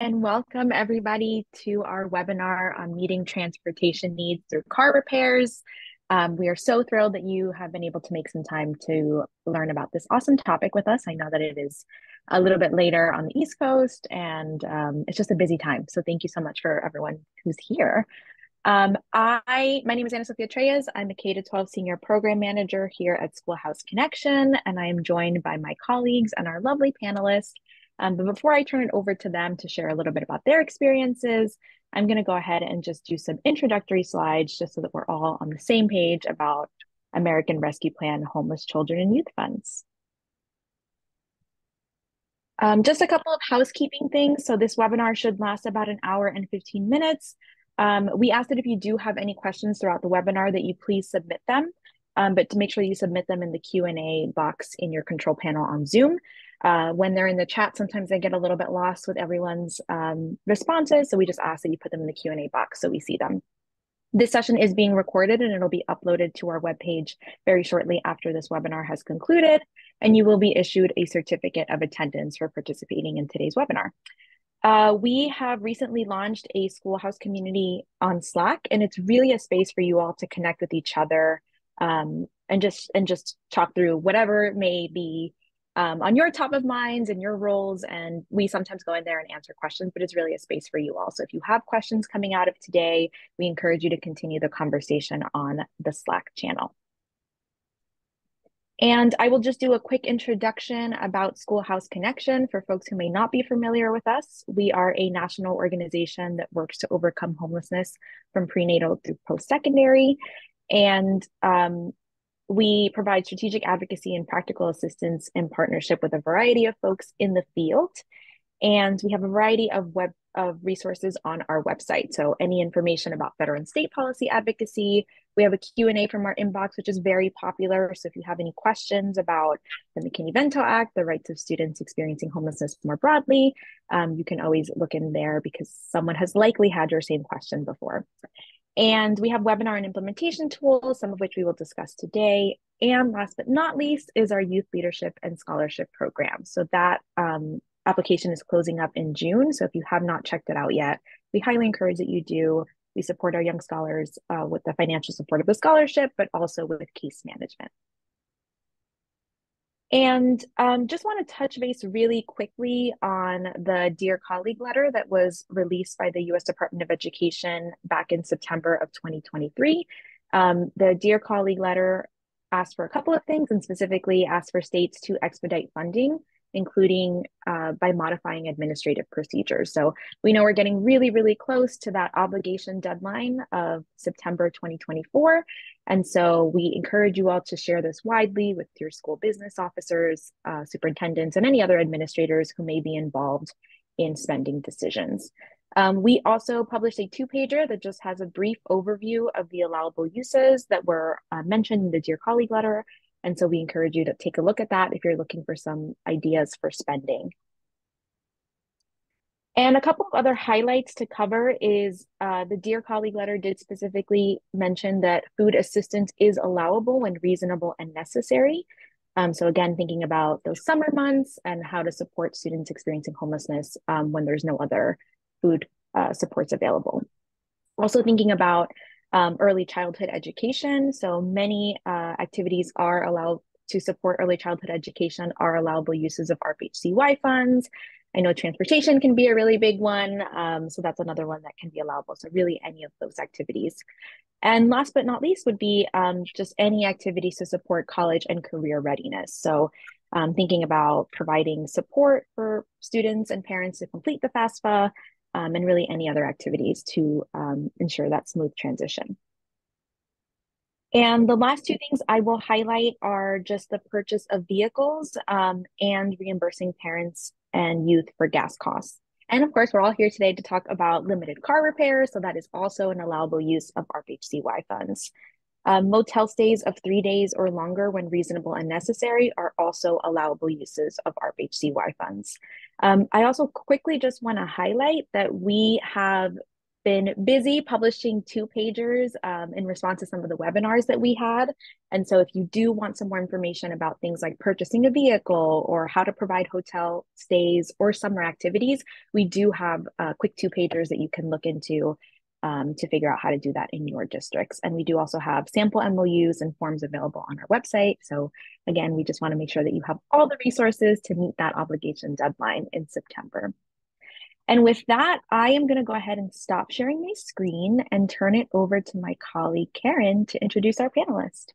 and welcome everybody to our webinar on meeting transportation needs through car repairs. Um, we are so thrilled that you have been able to make some time to learn about this awesome topic with us. I know that it is a little bit later on the East Coast and um, it's just a busy time. So thank you so much for everyone who's here. Um, I, my name is Ana Sofia Treyes. I'm a K-12 Senior Program Manager here at Schoolhouse Connection, and I am joined by my colleagues and our lovely panelists um, but before I turn it over to them to share a little bit about their experiences, I'm going to go ahead and just do some introductory slides just so that we're all on the same page about American Rescue Plan Homeless Children and Youth Funds. Um, just a couple of housekeeping things. So this webinar should last about an hour and 15 minutes. Um, we ask that if you do have any questions throughout the webinar that you please submit them, um, but to make sure you submit them in the Q&A box in your control panel on Zoom. Uh, when they're in the chat, sometimes they get a little bit lost with everyone's um, responses. So we just ask that you put them in the Q&A box so we see them. This session is being recorded and it'll be uploaded to our webpage very shortly after this webinar has concluded, and you will be issued a certificate of attendance for participating in today's webinar. Uh, we have recently launched a schoolhouse community on Slack, and it's really a space for you all to connect with each other um, and just and just talk through whatever may be um, on your top of minds and your roles. And we sometimes go in there and answer questions, but it's really a space for you all. So if you have questions coming out of today, we encourage you to continue the conversation on the Slack channel. And I will just do a quick introduction about Schoolhouse Connection for folks who may not be familiar with us. We are a national organization that works to overcome homelessness from prenatal through post-secondary. And um, we provide strategic advocacy and practical assistance in partnership with a variety of folks in the field. And we have a variety of web of resources on our website. So any information about federal and state policy advocacy, we have a Q&A from our inbox, which is very popular. So if you have any questions about the McKinney-Vento Act, the rights of students experiencing homelessness more broadly, um, you can always look in there because someone has likely had your same question before. And we have webinar and implementation tools, some of which we will discuss today. And last but not least is our youth leadership and scholarship program. So that um, application is closing up in June. So if you have not checked it out yet, we highly encourage that you do. We support our young scholars uh, with the financial support of the scholarship, but also with case management. And um, just want to touch base really quickly on the Dear Colleague letter that was released by the US Department of Education back in September of 2023. Um, the Dear Colleague letter asked for a couple of things and specifically asked for states to expedite funding including uh, by modifying administrative procedures. So we know we're getting really, really close to that obligation deadline of September 2024. And so we encourage you all to share this widely with your school business officers, uh, superintendents, and any other administrators who may be involved in spending decisions. Um, we also published a two-pager that just has a brief overview of the allowable uses that were uh, mentioned in the Dear Colleague letter and so we encourage you to take a look at that if you're looking for some ideas for spending. And a couple of other highlights to cover is uh, the Dear Colleague letter did specifically mention that food assistance is allowable when reasonable and necessary. Um, so again, thinking about those summer months and how to support students experiencing homelessness um, when there's no other food uh, supports available. Also thinking about um, early childhood education. So many uh, activities are allowed to support early childhood education are allowable uses of ARP-HCY funds. I know transportation can be a really big one. Um, so that's another one that can be allowable. So really any of those activities. And last but not least would be um, just any activities to support college and career readiness. So um, thinking about providing support for students and parents to complete the FAFSA, um, and really any other activities to um, ensure that smooth transition. And the last two things I will highlight are just the purchase of vehicles um, and reimbursing parents and youth for gas costs. And of course, we're all here today to talk about limited car repairs. So that is also an allowable use of ARP-HCY funds. Um, motel stays of three days or longer when reasonable and necessary are also allowable uses of ARP-HCY funds. Um, I also quickly just want to highlight that we have been busy publishing two pagers um, in response to some of the webinars that we had. And so if you do want some more information about things like purchasing a vehicle or how to provide hotel stays or summer activities, we do have uh, quick two pagers that you can look into um, to figure out how to do that in your districts. And we do also have sample MOUs and forms available on our website. So again, we just wanna make sure that you have all the resources to meet that obligation deadline in September. And with that, I am gonna go ahead and stop sharing my screen and turn it over to my colleague, Karen, to introduce our panelist.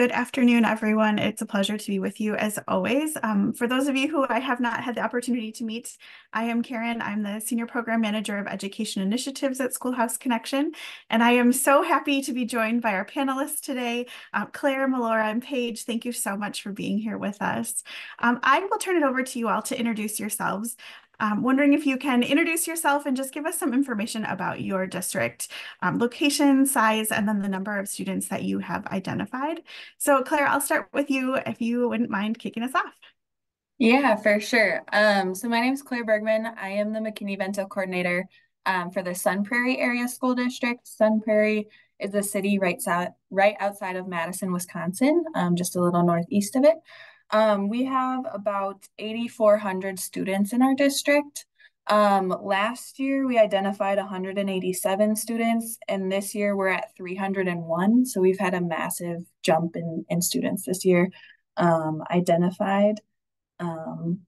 Good afternoon, everyone. It's a pleasure to be with you as always. Um, for those of you who I have not had the opportunity to meet, I am Karen. I'm the Senior Program Manager of Education Initiatives at Schoolhouse Connection, and I am so happy to be joined by our panelists today, uh, Claire, Melora, and Paige. Thank you so much for being here with us. Um, I will turn it over to you all to introduce yourselves. Um, wondering if you can introduce yourself and just give us some information about your district, um, location, size, and then the number of students that you have identified. So Claire, I'll start with you if you wouldn't mind kicking us off. Yeah, for sure. Um, so my name is Claire Bergman. I am the McKinney-Vento coordinator um, for the Sun Prairie Area School District. Sun Prairie is a city right, out, right outside of Madison, Wisconsin, um, just a little northeast of it. Um, we have about 8,400 students in our district. Um, last year we identified 187 students, and this year we're at 301. So we've had a massive jump in, in students this year um, identified. Um,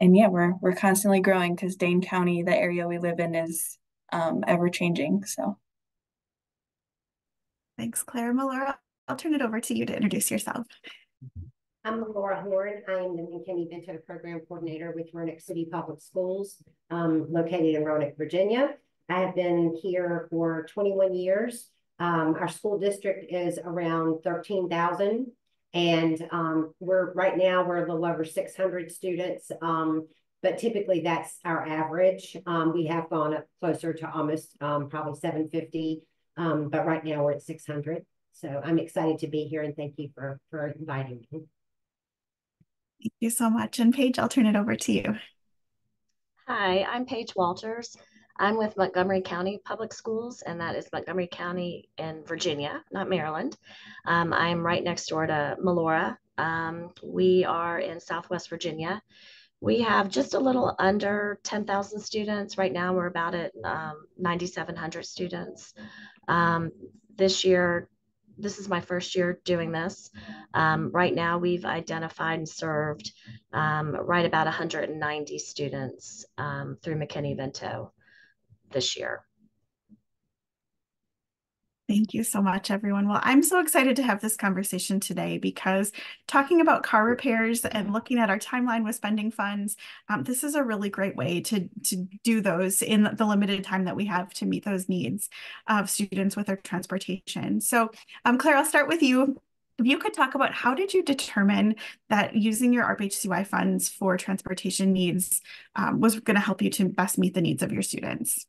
and yeah, we're we're constantly growing because Dane County, the area we live in, is um, ever changing. So thanks, Claire Melora. I'll turn it over to you to introduce yourself. I'm Melora Horn. I am the McKinney-Vento Program Coordinator with Roanoke City Public Schools, um, located in Roanoke, Virginia. I have been here for 21 years. Um, our school district is around 13,000 and um, we're right now we're a little over 600 students, um, but typically that's our average. Um, we have gone up closer to almost um, probably 750, but right now we're at 600. So I'm excited to be here and thank you for, for inviting me. Thank you so much. And Paige, I'll turn it over to you. Hi, I'm Paige Walters. I'm with Montgomery County Public Schools, and that is Montgomery County in Virginia, not Maryland. Um, I'm right next door to Melora. Um, we are in Southwest Virginia. We have just a little under 10,000 students. Right now, we're about at um, 9,700 students. Um, this year, this is my first year doing this. Um, right now, we've identified and served um, right about 190 students um, through McKinney-Vento this year. Thank you so much, everyone. Well, I'm so excited to have this conversation today because talking about car repairs and looking at our timeline with spending funds, um, this is a really great way to, to do those in the limited time that we have to meet those needs of students with their transportation. So, um, Claire, I'll start with you. If you could talk about how did you determine that using your ARPA-HCY funds for transportation needs um, was going to help you to best meet the needs of your students?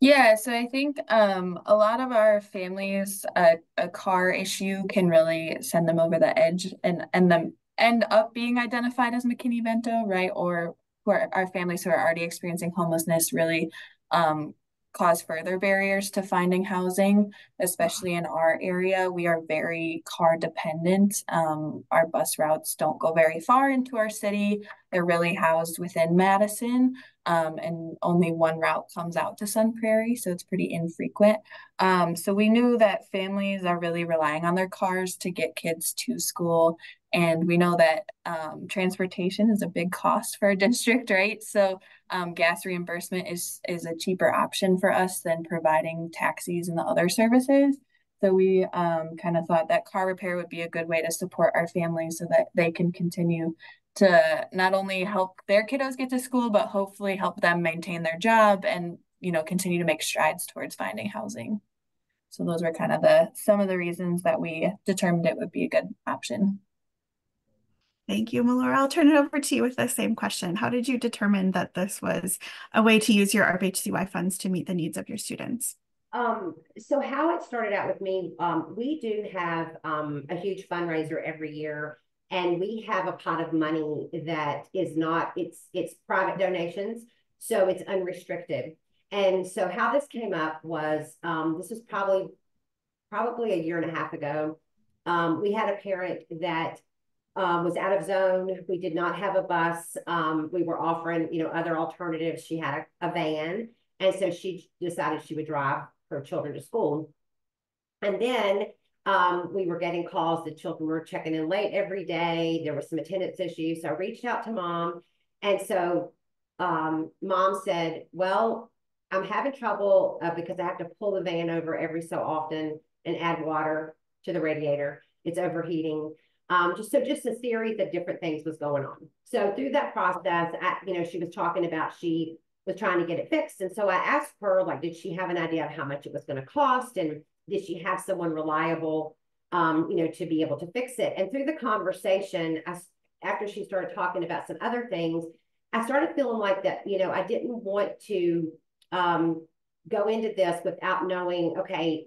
Yeah, so I think um, a lot of our families, uh, a car issue can really send them over the edge and and them end up being identified as McKinney-Vento, right? Or who are our families who are already experiencing homelessness really um, cause further barriers to finding housing, especially in our area. We are very car dependent. Um, our bus routes don't go very far into our city. They're really housed within Madison, um, and only one route comes out to Sun Prairie, so it's pretty infrequent. Um, so we knew that families are really relying on their cars to get kids to school and we know that um, transportation is a big cost for a district, right? So um, gas reimbursement is is a cheaper option for us than providing taxis and the other services. So we um, kind of thought that car repair would be a good way to support our families so that they can continue to not only help their kiddos get to school, but hopefully help them maintain their job and you know continue to make strides towards finding housing. So those were kind of the some of the reasons that we determined it would be a good option. Thank you, Melora. I'll turn it over to you with the same question. How did you determine that this was a way to use your ARPA-HCY funds to meet the needs of your students? Um, so how it started out with me, um, we do have um, a huge fundraiser every year, and we have a pot of money that is not, it's it's private donations, so it's unrestricted. And so how this came up was, um, this was probably, probably a year and a half ago. Um, we had a parent that um, was out of zone. We did not have a bus. Um, we were offering, you know, other alternatives. She had a, a van. And so she decided she would drive her children to school. And then um, we were getting calls that children were checking in late every day. There was some attendance issues. So I reached out to mom. And so um, mom said, well, I'm having trouble uh, because I have to pull the van over every so often and add water to the radiator. It's overheating. Um, just so just a series of different things was going on. So through that process, I, you know, she was talking about she was trying to get it fixed. And so I asked her, like, did she have an idea of how much it was going to cost? And did she have someone reliable, um, you know, to be able to fix it? And through the conversation, after she started talking about some other things, I started feeling like that, you know, I didn't want to um, go into this without knowing, okay,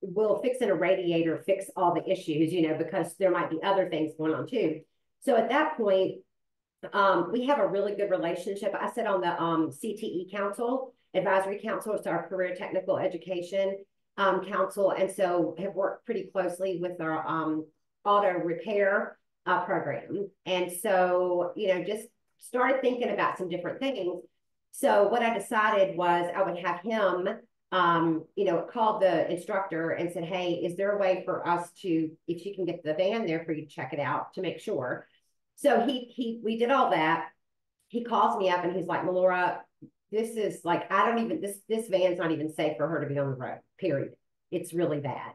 will fixing a radiator fix all the issues, you know, because there might be other things going on too. So at that point, um, we have a really good relationship. I sit on the um, CTE Council, Advisory Council, it's our Career Technical Education um, Council, and so have worked pretty closely with our um, auto repair uh, program. And so, you know, just started thinking about some different things. So what I decided was I would have him, um, you know, called the instructor and said, hey, is there a way for us to, if you can get the van there for you to check it out to make sure. So he, he, we did all that. He calls me up and he's like, Melora, this is like, I don't even, this, this van's not even safe for her to be on the road, period. It's really bad.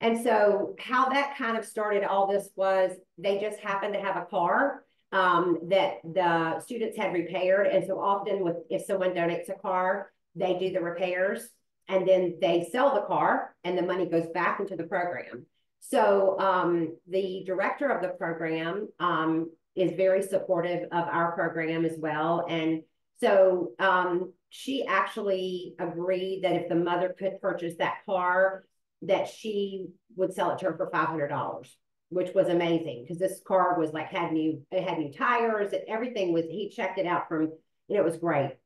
And so how that kind of started all this was they just happened to have a car um, that the students had repaired. And so often with if someone donates a car, they do the repairs and then they sell the car and the money goes back into the program. So um, the director of the program um, is very supportive of our program as well. And so um, she actually agreed that if the mother could purchase that car, that she would sell it to her for $500 which was amazing because this car was like had new it had new tires and everything was he checked it out from know it was great.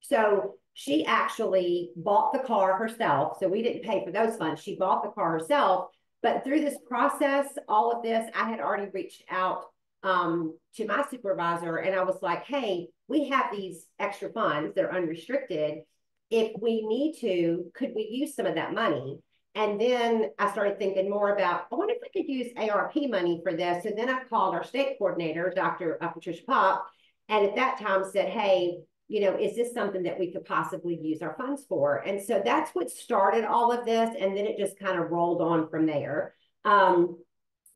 So she actually bought the car herself so we didn't pay for those funds. She bought the car herself but through this process all of this i had already reached out um, to my supervisor and i was like hey we have these extra funds that are unrestricted if we need to could we use some of that money and then I started thinking more about, I wonder if we could use ARP money for this. And then I called our state coordinator, Dr. Uh, Patricia Popp, and at that time said, hey, you know, is this something that we could possibly use our funds for? And so that's what started all of this. And then it just kind of rolled on from there. Um,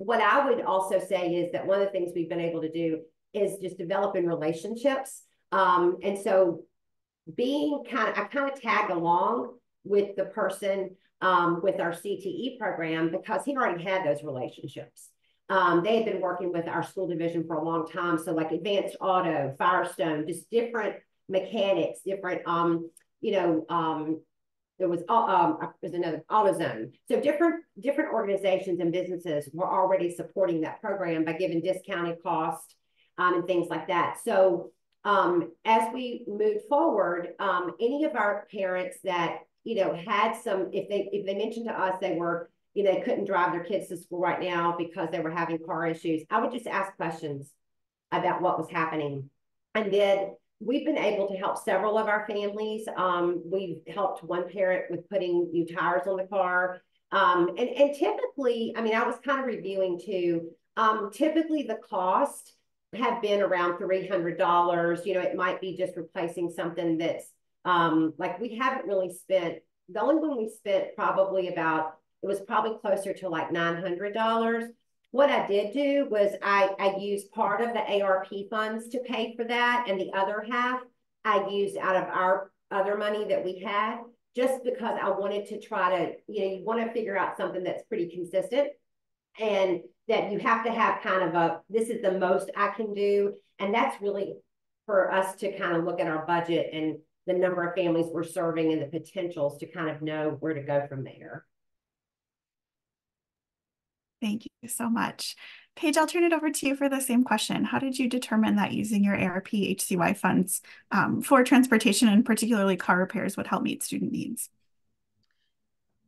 what I would also say is that one of the things we've been able to do is just developing relationships. Um, and so being kind of, I kind of tag along with the person um, with our CTE program because he already had those relationships. Um, they had been working with our school division for a long time. So like advanced auto, Firestone, just different mechanics, different, um, you know, um, there was, uh, um, uh, there's another AutoZone. So different, different organizations and businesses were already supporting that program by giving discounted cost um, and things like that. So um, as we moved forward, um, any of our parents that you know, had some, if they, if they mentioned to us they were, you know, they couldn't drive their kids to school right now because they were having car issues, I would just ask questions about what was happening. And then we've been able to help several of our families. Um, we've helped one parent with putting new tires on the car. Um, and, and typically, I mean, I was kind of reviewing too, um, typically the cost have been around $300. You know, it might be just replacing something that's um, like we haven't really spent, the only one we spent probably about, it was probably closer to like $900. What I did do was I, I used part of the ARP funds to pay for that. And the other half I used out of our other money that we had just because I wanted to try to, you know, you want to figure out something that's pretty consistent and that you have to have kind of a, this is the most I can do. And that's really for us to kind of look at our budget and the number of families we're serving and the potentials to kind of know where to go from there. Thank you so much. Paige, I'll turn it over to you for the same question. How did you determine that using your ARP HCY funds um, for transportation and particularly car repairs would help meet student needs?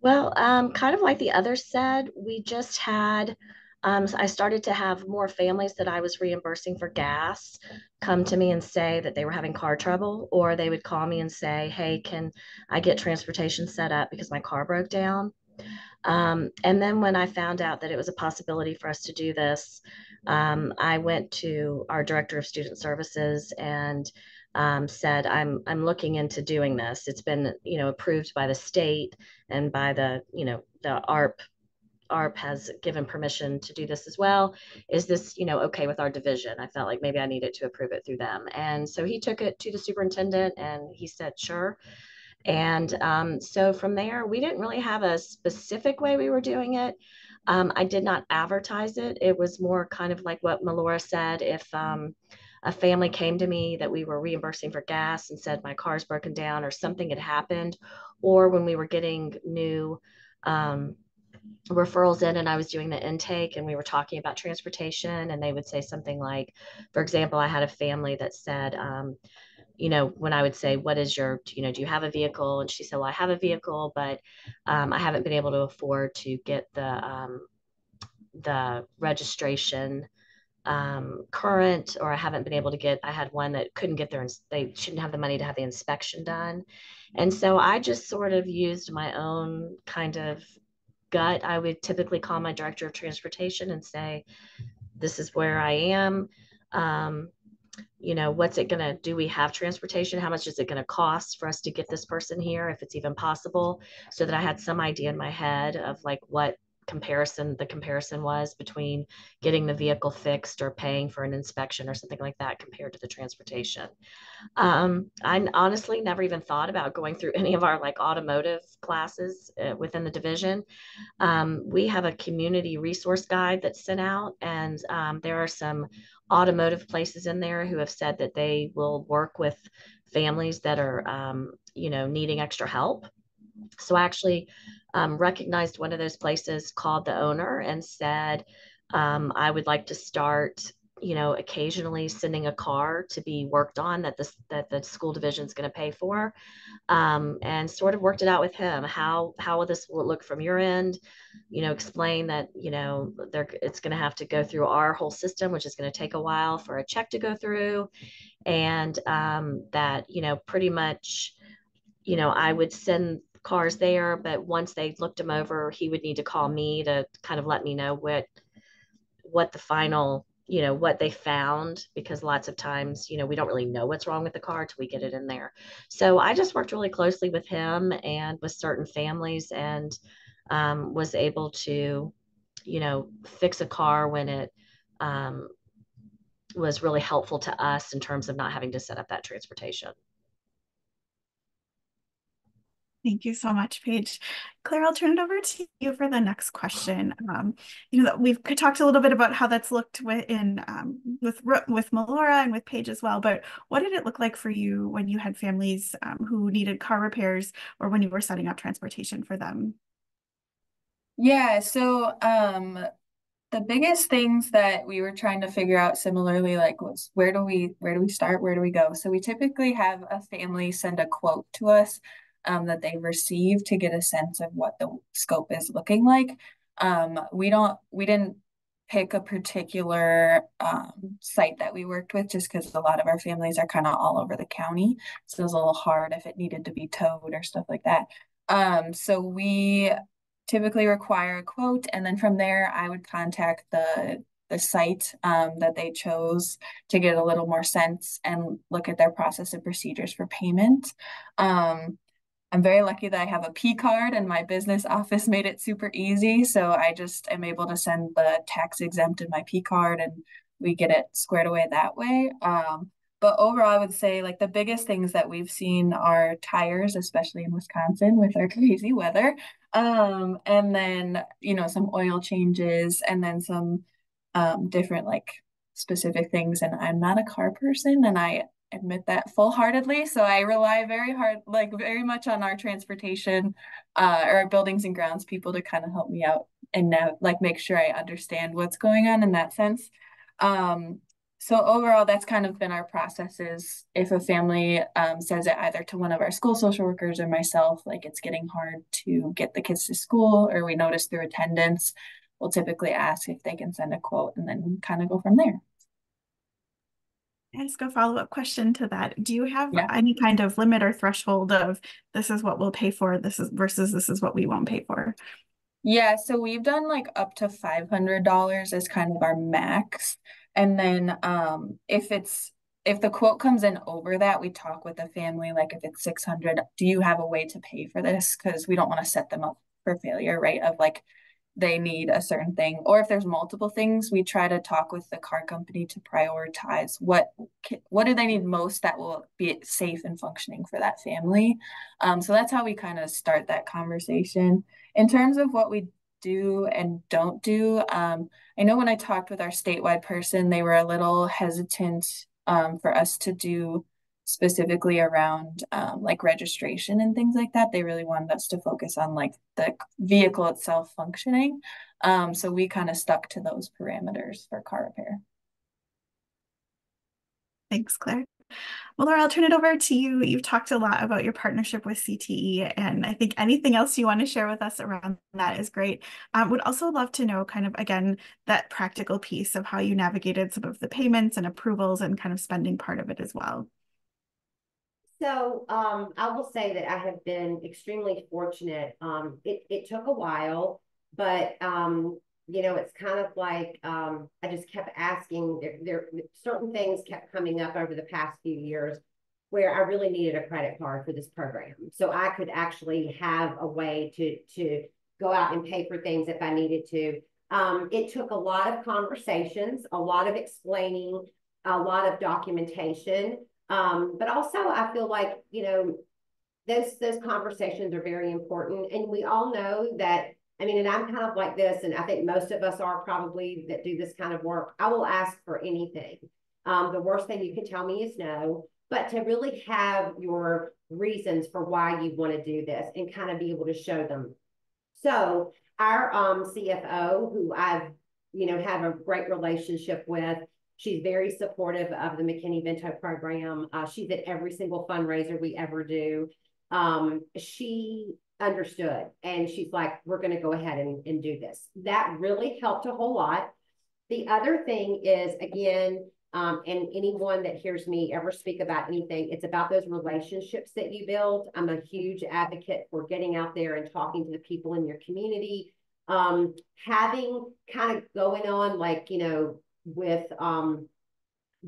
Well, um, kind of like the others said, we just had, um, I started to have more families that I was reimbursing for gas come to me and say that they were having car trouble, or they would call me and say, Hey, can I get transportation set up because my car broke down? Um, and then when I found out that it was a possibility for us to do this, um, I went to our director of student services and um, said, I'm, I'm looking into doing this. It's been, you know, approved by the state and by the, you know, the ARP ARP has given permission to do this as well. Is this, you know, okay with our division? I felt like maybe I needed to approve it through them. And so he took it to the superintendent and he said, sure. And um, so from there, we didn't really have a specific way we were doing it. Um, I did not advertise it. It was more kind of like what Melora said. If um, a family came to me that we were reimbursing for gas and said my car's broken down or something had happened, or when we were getting new um, referrals in and I was doing the intake and we were talking about transportation and they would say something like, for example, I had a family that said, um, you know, when I would say, what is your, you know, do you have a vehicle? And she said, well, I have a vehicle, but um, I haven't been able to afford to get the, um, the registration um, current or I haven't been able to get, I had one that couldn't get and they shouldn't have the money to have the inspection done. And so I just sort of used my own kind of gut. I would typically call my director of transportation and say, this is where I am. Um, you know, what's it going to do? We have transportation. How much is it going to cost for us to get this person here, if it's even possible? So that I had some idea in my head of like what comparison the comparison was between getting the vehicle fixed or paying for an inspection or something like that compared to the transportation. Um, i honestly never even thought about going through any of our like automotive classes uh, within the division. Um, we have a community resource guide that's sent out and um, there are some automotive places in there who have said that they will work with families that are um, you know needing extra help so I actually um, recognized one of those places, called the owner, and said, um, I would like to start you know occasionally sending a car to be worked on that this that the school division is going to pay for. Um, and sort of worked it out with him. How how will this look from your end? You know explain that you know there it's going to have to go through our whole system which is going to take a while for a check to go through. And um, that you know pretty much you know i would send cars there, but once they looked him over, he would need to call me to kind of let me know what what the final you know what they found because lots of times you know we don't really know what's wrong with the car till we get it in there. So i just worked really closely with him and with certain families and um, was able to you know fix a car when it um, was really helpful to us in terms of not having to set up that transportation Thank you so much, Paige. Claire, I'll turn it over to you for the next question. Um, you know, that we've talked a little bit about how that's looked with in um, with with Melora and with Paige as well. But what did it look like for you when you had families um, who needed car repairs, or when you were setting up transportation for them? Yeah, so um, the biggest things that we were trying to figure out similarly, like was where do we where do we start, where do we go? So we typically have a family send a quote to us um, that they receive to get a sense of what the scope is looking like. Um, we don't, we didn't pick a particular um, site that we worked with just because a lot of our families are kind of all over the county. So it was a little hard if it needed to be towed or stuff like that. Um, so we typically require a quote and then from there I would contact the the site um, that they chose to get a little more sense and look at their process and procedures for payment. Um, I'm very lucky that I have a P card and my business office made it super easy. So I just am able to send the tax exempt in my P card and we get it squared away that way. Um, but overall, I would say like the biggest things that we've seen are tires, especially in Wisconsin with our crazy weather. Um, and then, you know, some oil changes and then some um, different like specific things. And I'm not a car person and I admit that full-heartedly. So I rely very hard, like very much on our transportation uh, or our buildings and grounds people to kind of help me out and like make sure I understand what's going on in that sense. Um, so overall, that's kind of been our processes. If a family um, says it either to one of our school social workers or myself, like it's getting hard to get the kids to school, or we notice through attendance, we'll typically ask if they can send a quote and then kind of go from there. Ask a follow-up question to that. Do you have Yeah. any kind of limit or threshold of this is what we'll pay for, this is versus this is what we won't pay for? Yeah, so we've done like up to five hundred dollars as kind of our max. And then um if it's if the quote comes in over that, we talk with the family, like if it's six hundred, do you have a way to pay for this? Because we don't want to set them up for failure, right? Of like they need a certain thing, or if there's multiple things, we try to talk with the car company to prioritize what what do they need most that will be safe and functioning for that family. Um, so that's how we kind of start that conversation. In terms of what we do and don't do. Um, I know when I talked with our statewide person, they were a little hesitant um, for us to do specifically around um, like registration and things like that. They really wanted us to focus on like the vehicle itself functioning. Um, so we kind of stuck to those parameters for car repair. Thanks, Claire. Well, Laura, I'll turn it over to you. You've talked a lot about your partnership with CTE, and I think anything else you want to share with us around that is great. Um, would also love to know kind of, again, that practical piece of how you navigated some of the payments and approvals and kind of spending part of it as well. So um, I will say that I have been extremely fortunate. Um, it, it took a while, but um, you know, it's kind of like um, I just kept asking. There, there, certain things kept coming up over the past few years where I really needed a credit card for this program, so I could actually have a way to to go out and pay for things if I needed to. Um, it took a lot of conversations, a lot of explaining, a lot of documentation, um, but also I feel like you know those those conversations are very important, and we all know that I mean, and I'm kind of like this, and I think most of us are probably that do this kind of work. I will ask for anything. Um, the worst thing you can tell me is no, but to really have your reasons for why you want to do this and kind of be able to show them. So our um, CFO, who I've, you know, have a great relationship with, she's very supportive of the McKinney-Vento program. Uh, she's at every single fundraiser we ever do. Um, she understood. And she's like, we're going to go ahead and, and do this. That really helped a whole lot. The other thing is, again, um, and anyone that hears me ever speak about anything, it's about those relationships that you build. I'm a huge advocate for getting out there and talking to the people in your community. Um, having kind of going on like, you know, with um,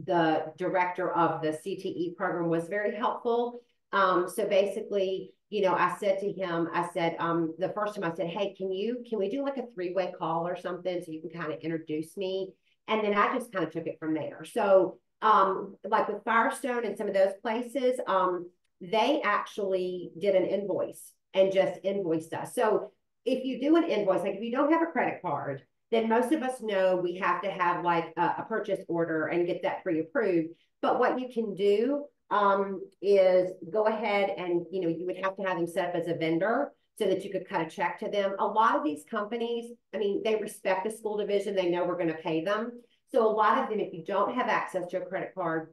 the director of the CTE program was very helpful. Um, so basically, you know, I said to him, I said, um, the first time I said, hey, can you, can we do like a three-way call or something so you can kind of introduce me? And then I just kind of took it from there. So, um, like with Firestone and some of those places, um, they actually did an invoice and just invoiced us. So if you do an invoice, like if you don't have a credit card, then most of us know we have to have like a, a purchase order and get that pre-approved. But what you can do um, is go ahead and, you know, you would have to have them set up as a vendor so that you could cut a check to them. A lot of these companies, I mean, they respect the school division. They know we're going to pay them. So a lot of them, if you don't have access to a credit card,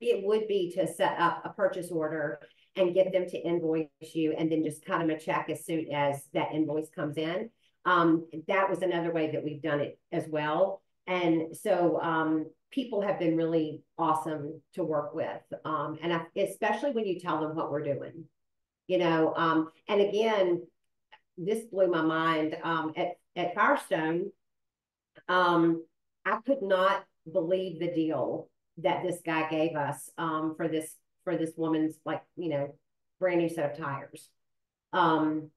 it would be to set up a purchase order and get them to invoice you and then just cut them a check as soon as that invoice comes in. Um, that was another way that we've done it as well. And so um, people have been really awesome to work with. Um, and I, especially when you tell them what we're doing, you know, um, and again, this blew my mind, um, at, at Firestone, um, I could not believe the deal that this guy gave us, um, for this, for this woman's like, you know, brand new set of tires. Um,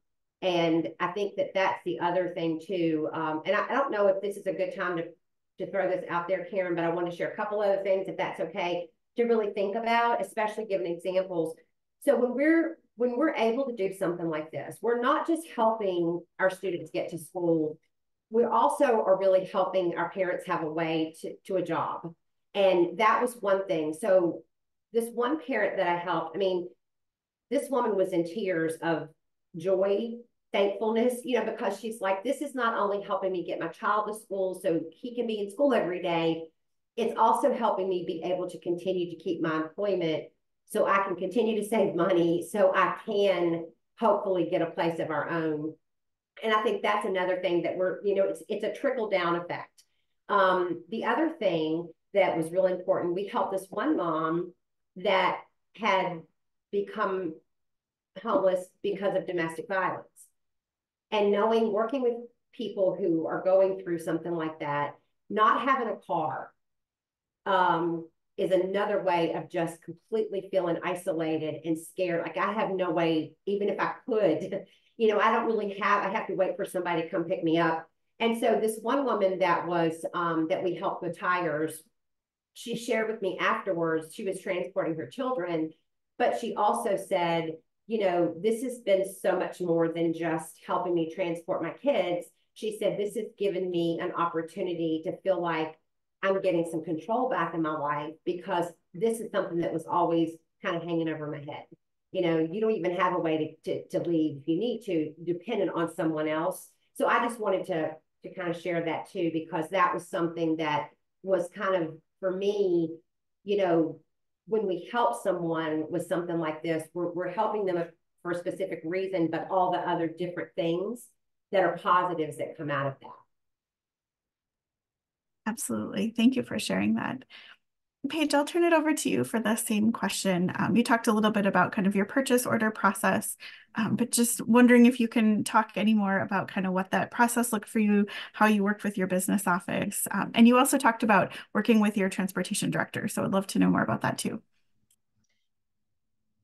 and I think that that's the other thing too. Um, and I, I don't know if this is a good time to to throw this out there, Karen, but I want to share a couple other things, if that's okay, to really think about, especially given examples. So when we're when we're able to do something like this, we're not just helping our students get to school, we also are really helping our parents have a way to, to a job. And that was one thing. So this one parent that I helped, I mean, this woman was in tears of joy thankfulness, you know, because she's like, this is not only helping me get my child to school so he can be in school every day, it's also helping me be able to continue to keep my employment so I can continue to save money so I can hopefully get a place of our own. And I think that's another thing that we're, you know, it's it's a trickle down effect. Um, the other thing that was really important, we helped this one mom that had become homeless because of domestic violence. And knowing, working with people who are going through something like that, not having a car um, is another way of just completely feeling isolated and scared. Like I have no way, even if I could, you know, I don't really have, I have to wait for somebody to come pick me up. And so this one woman that was, um, that we helped with tires, she shared with me afterwards, she was transporting her children, but she also said, you know, this has been so much more than just helping me transport my kids. She said, this has given me an opportunity to feel like I'm getting some control back in my life because this is something that was always kind of hanging over my head. You know, you don't even have a way to, to, to leave if you need to, dependent on someone else. So I just wanted to, to kind of share that too, because that was something that was kind of, for me, you know, when we help someone with something like this, we're, we're helping them for a specific reason, but all the other different things that are positives that come out of that. Absolutely. Thank you for sharing that. Paige, I'll turn it over to you for the same question. Um, you talked a little bit about kind of your purchase order process, um, but just wondering if you can talk any more about kind of what that process looked for you, how you worked with your business office. Um, and you also talked about working with your transportation director. So I'd love to know more about that too.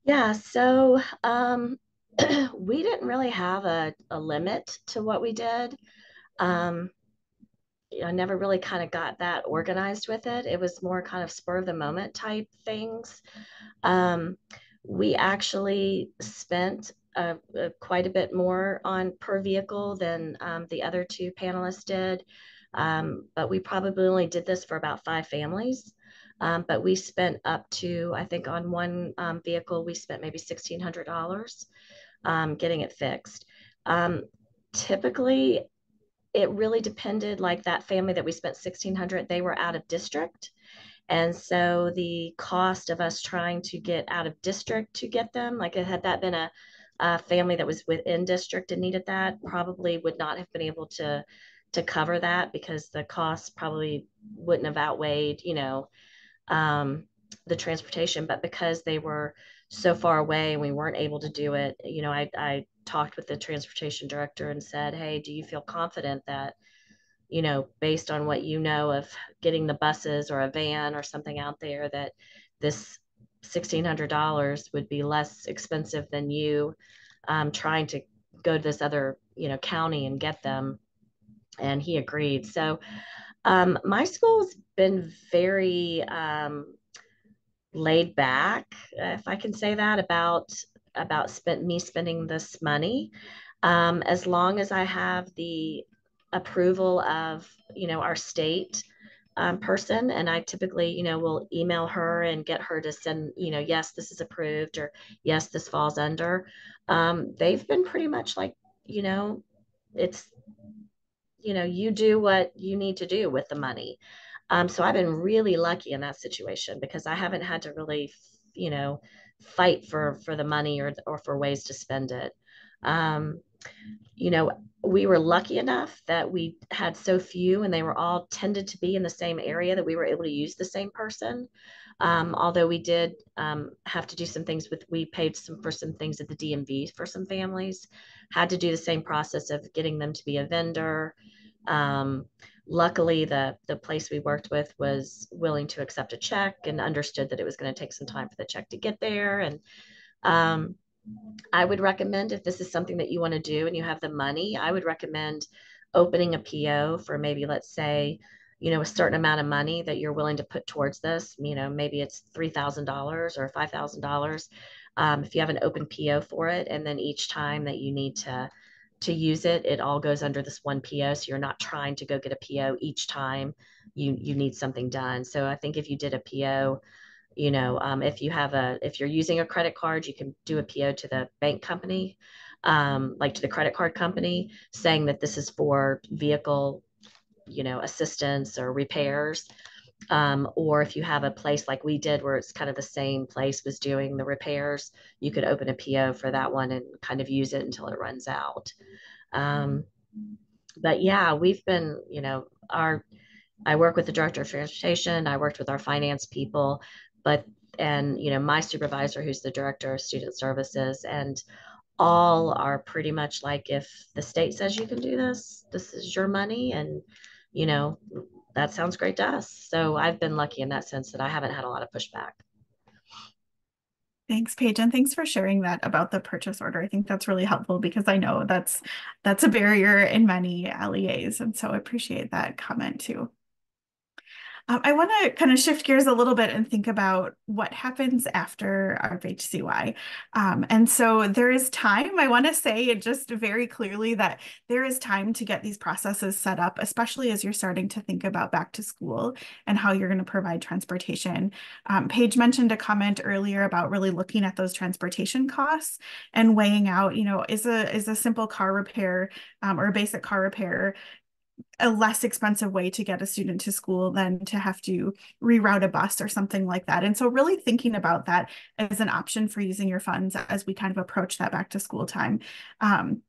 Yeah, so um, we didn't really have a, a limit to what we did. Um, I never really kind of got that organized with it. It was more kind of spur of the moment type things. Um, we actually spent uh, uh, quite a bit more on per vehicle than um, the other two panelists did. Um, but we probably only did this for about five families. Um, but we spent up to, I think on one um, vehicle, we spent maybe $1,600 um, getting it fixed. Um, typically, it really depended like that family that we spent 1600 they were out of district. And so the cost of us trying to get out of district to get them like had that been a, a family that was within district and needed that probably would not have been able to to cover that because the costs probably wouldn't have outweighed you know um, the transportation. But because they were so far away and we weren't able to do it you know i, I talked with the transportation director and said, Hey, do you feel confident that, you know, based on what you know of getting the buses or a van or something out there, that this $1,600 would be less expensive than you um, trying to go to this other, you know, county and get them? And he agreed. So um, my school's been very um, laid back, if I can say that, about about spent me spending this money. Um, as long as i have the approval of you know our state um, person and i typically you know will email her and get her to send you know yes this is approved or yes this falls under. Um, they've been pretty much like you know it's you know you do what you need to do with the money um, so i've been really lucky in that situation because i haven't had to really you know fight for for the money or or for ways to spend it. Um, you know, we were lucky enough that we had so few, and they were all tended to be in the same area that we were able to use the same person. Um, although we did um, have to do some things with, we paid some for some things at the DMV for some families, had to do the same process of getting them to be a vendor. Um, luckily the the place we worked with was willing to accept a check and understood that it was going to take some time for the check to get there. And um, i would recommend if this is something that you want to do and you have the money i would recommend opening a po for maybe let's say you know a certain amount of money that you're willing to put towards this. You know maybe it's $3000 or $5000 um, if you have an open po for it. And then each time that you need to to use it, it all goes under this one PO. So you're not trying to go get a PO each time you you need something done. So I think if you did a PO, you know, um, if you have a if you're using a credit card, you can do a PO to the bank company. um, like to the credit card company, saying that this is for vehicle, you know, assistance or repairs. Um, or if you have a place like we did where it's kind of the same place was doing the repairs, you could open a PO for that one and kind of use it until it runs out. Um, but yeah, we've been, you know, our I work with the director of transportation, I worked with our finance people, but and you know, my supervisor who's the director of student services and all are pretty much like if the state says you can do this, this is your money and you know, that sounds great to us. So I've been lucky in that sense that I haven't had a lot of pushback. Thanks, Paige, and thanks for sharing that about the purchase order. I think that's really helpful because I know that's that's a barrier in many LEAs, and so I appreciate that comment too. Um, I want to kind of shift gears a little bit and think about what happens after ARPHCY. Um, and so there is time, I want to say it just very clearly that there is time to get these processes set up, especially as you're starting to think about back to school and how you're going to provide transportation. Um, Paige mentioned a comment earlier about really looking at those transportation costs and weighing out, you know, is a, is a simple car repair um, or a basic car repair a less expensive way to get a student to school than to have to reroute a bus or something like that. And so really thinking about that as an option for using your funds as we kind of approach that back to school time. Um,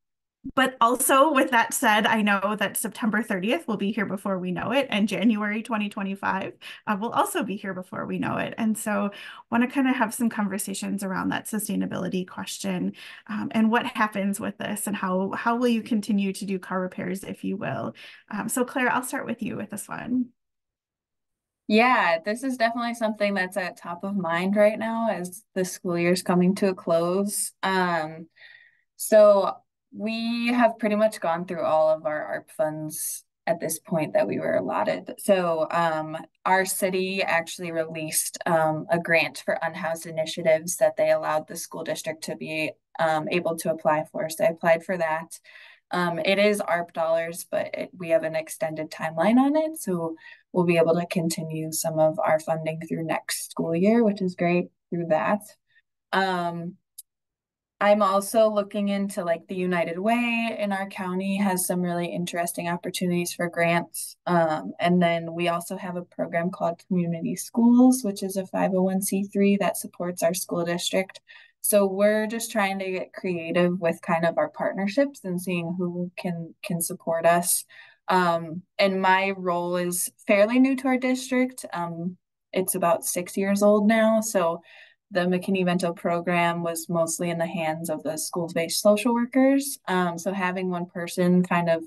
but also with that said, I know that September 30th will be here before we know it and January 2025 uh, will also be here before we know it. And so want to kind of have some conversations around that sustainability question um, and what happens with this and how, how will you continue to do car repairs, if you will. Um, so Claire, I'll start with you with this one. Yeah, this is definitely something that's at top of mind right now as the school year is coming to a close. Um, so we have pretty much gone through all of our ARP funds at this point that we were allotted. So um, our city actually released um, a grant for unhoused initiatives that they allowed the school district to be um, able to apply for. So I applied for that. Um, it is ARP dollars, but it, we have an extended timeline on it. So we'll be able to continue some of our funding through next school year, which is great through that. Um, I'm also looking into like the United Way in our county has some really interesting opportunities for grants. Um, and then we also have a program called Community Schools, which is a 501c3 that supports our school district. So we're just trying to get creative with kind of our partnerships and seeing who can can support us. Um, and my role is fairly new to our district. Um, it's about six years old now, so the McKinney-Vento program was mostly in the hands of the schools-based social workers. Um, so having one person kind of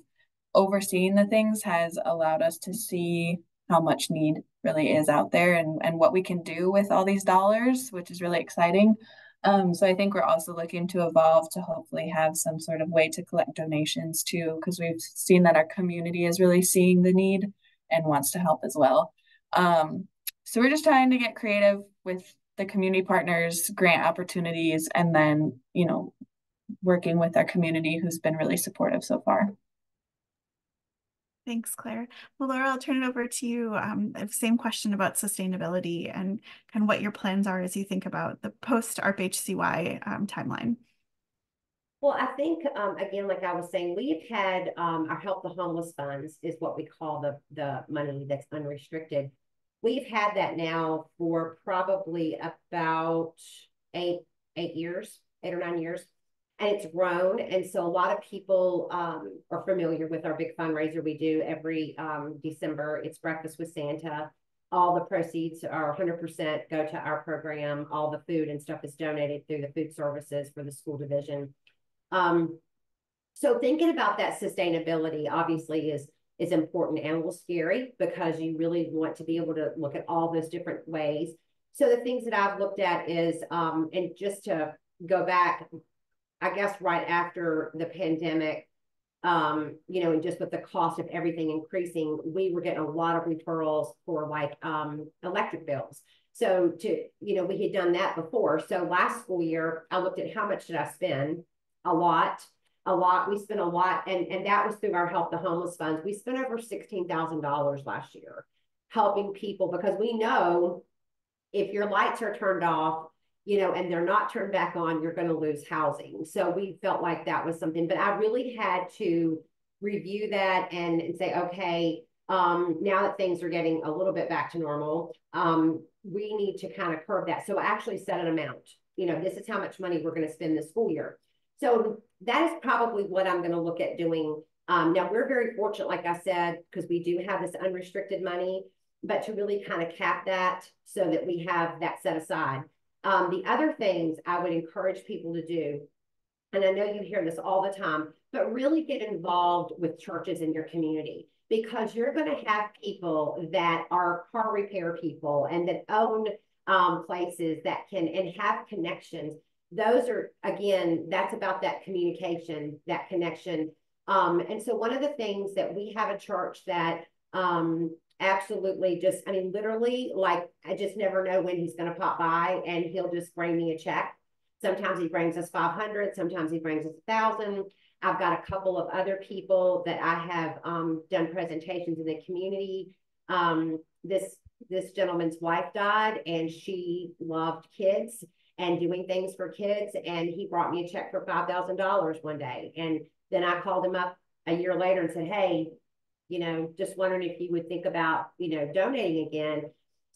overseeing the things has allowed us to see how much need really is out there and, and what we can do with all these dollars, which is really exciting. Um, so I think we're also looking to evolve to hopefully have some sort of way to collect donations too, because we've seen that our community is really seeing the need and wants to help as well. Um, so we're just trying to get creative with the community partners, grant opportunities, and then, you know, working with our community who's been really supportive so far. Thanks, Claire. Well, Melora, I'll turn it over to you. Um, same question about sustainability and kind of what your plans are as you think about the post ARPHCY um, timeline. Well, I think um, again, like I was saying, we've had um, our help the homeless funds is what we call the the money that's unrestricted. We've had that now for probably about eight, eight years, eight or nine years. And it's grown. And so a lot of people um, are familiar with our big fundraiser we do every um, December. It's Breakfast with Santa. All the proceeds are 100% go to our program. All the food and stuff is donated through the food services for the school division. Um, so thinking about that sustainability obviously is is important and a little scary because you really want to be able to look at all those different ways. So the things that I've looked at is, um, and just to go back, I guess right after the pandemic, um, you know, and just with the cost of everything increasing, we were getting a lot of referrals for like um, electric bills. So to, you know, we had done that before. So last school year, I looked at how much did I spend? A lot a lot. We spent a lot, and, and that was through our Help the Homeless funds. We spent over $16,000 last year helping people because we know if your lights are turned off you know, and they're not turned back on, you're going to lose housing. So we felt like that was something, but I really had to review that and, and say, okay, um, now that things are getting a little bit back to normal, um, we need to kind of curb that. So I actually set an amount, you know, this is how much money we're going to spend this school year. So that is probably what I'm going to look at doing. Um, now we're very fortunate, like I said, because we do have this unrestricted money, but to really kind of cap that so that we have that set aside. Um, the other things I would encourage people to do, and I know you hear this all the time, but really get involved with churches in your community because you're going to have people that are car repair people and that own um, places that can and have connections. Those are, again, that's about that communication, that connection. Um, and so one of the things that we have a church that um, absolutely just, I mean, literally, like, I just never know when he's going to pop by and he'll just bring me a check. Sometimes he brings us 500, sometimes he brings us a thousand. I've got a couple of other people that I have um, done presentations in the community. Um, this this gentleman's wife died, and she loved kids and doing things for kids. And he brought me a check for five thousand dollars one day. And then I called him up a year later and said, "Hey, you know, just wondering if you would think about you know donating again."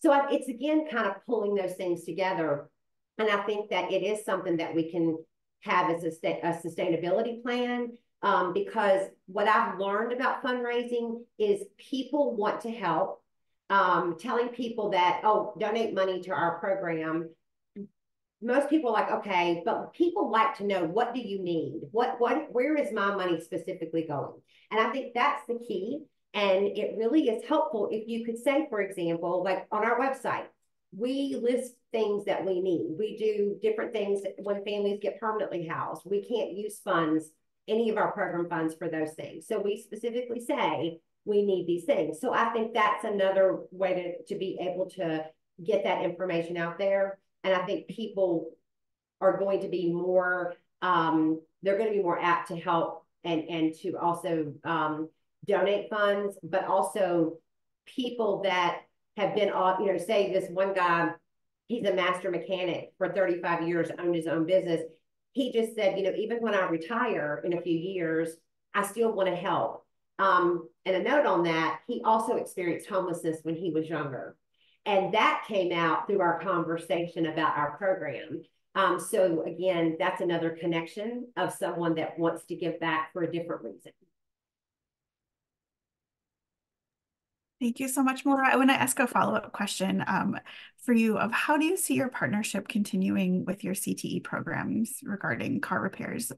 So I, it's again kind of pulling those things together. And I think that it is something that we can have as a, a sustainability plan um, because what I've learned about fundraising is people want to help. Um, telling people that, oh, donate money to our program. Most people are like, okay, but people like to know what do you need? What, what, where is my money specifically going? And I think that's the key. And it really is helpful if you could say, for example, like on our website, we list things that we need. We do different things when families get permanently housed. We can't use funds, any of our program funds for those things. So we specifically say we need these things. So I think that's another way to, to be able to get that information out there. And I think people are going to be more, um, they're going to be more apt to help and, and to also um, donate funds, but also people that have been all, you know, say this one guy, he's a master mechanic for 35 years, owned his own business. He just said, you know, even when I retire in a few years, I still want to help. Um, and a note on that, he also experienced homelessness when he was younger. And that came out through our conversation about our program. Um, so again, that's another connection of someone that wants to give back for a different reason. Thank you so much, Melora. I want to ask a follow-up question um, for you of how do you see your partnership continuing with your CTE programs regarding car repairs?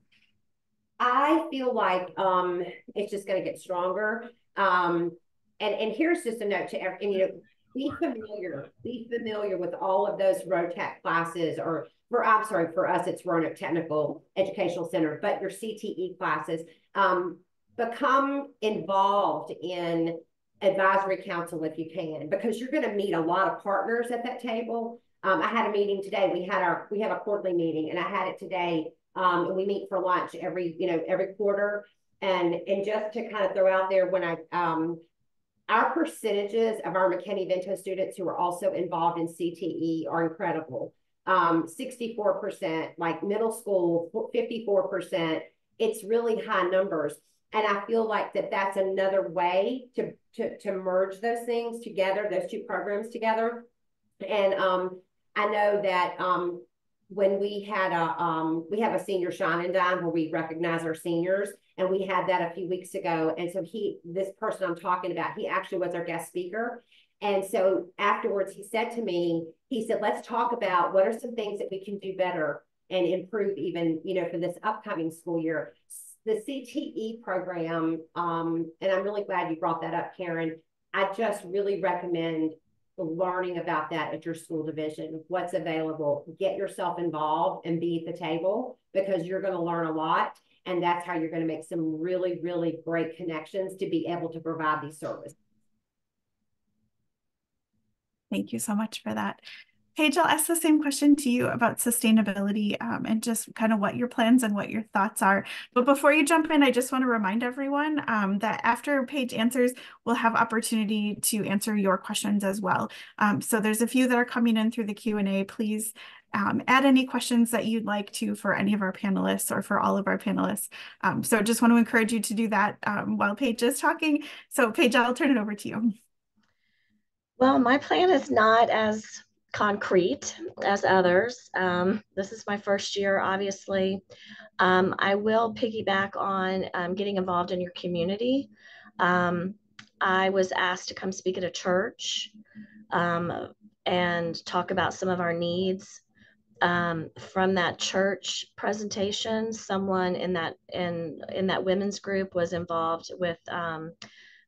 I feel like um, it's just going to get stronger. Um, and, and here's just a note to every, and, you know, be familiar, be familiar with all of those ROTEC classes or for, I'm sorry, for us, it's Roanoke Technical Educational Center, but your CTE classes, um, become involved in advisory council if you can, because you're going to meet a lot of partners at that table. Um, I had a meeting today. We had our we have a quarterly meeting, and I had it today. Um, and we meet for lunch every you know every quarter. And and just to kind of throw out there, when I um, our percentages of our McKinney-Vento students who are also involved in CTE are incredible. Um, 64%, like middle school, 54%. It's really high numbers. And I feel like that that's another way to, to, to merge those things together, those two programs together. And um, I know that um, when we had a, um, we have a senior shine and where we recognize our seniors and we had that a few weeks ago. And so he, this person I'm talking about, he actually was our guest speaker. And so afterwards he said to me, he said, let's talk about what are some things that we can do better and improve even, you know, for this upcoming school year the CTE program, um, and I'm really glad you brought that up, Karen. I just really recommend learning about that at your school division, what's available. Get yourself involved and be at the table because you're going to learn a lot. And that's how you're going to make some really, really great connections to be able to provide these services. Thank you so much for that. Paige, I'll ask the same question to you about sustainability um, and just kind of what your plans and what your thoughts are. But before you jump in, I just want to remind everyone um, that after Paige answers, we'll have opportunity to answer your questions as well. Um, so there's a few that are coming in through the Q&A. Please um, add any questions that you'd like to for any of our panelists or for all of our panelists. Um, so just want to encourage you to do that um, while Paige is talking. So Paige, I'll turn it over to you. Well, my plan is not as concrete as others. Um, this is my first year, obviously. Um, I will piggyback on um, getting involved in your community. Um, I was asked to come speak at a church um, and talk about some of our needs. Um, from that church presentation, someone in that in in that women's group was involved with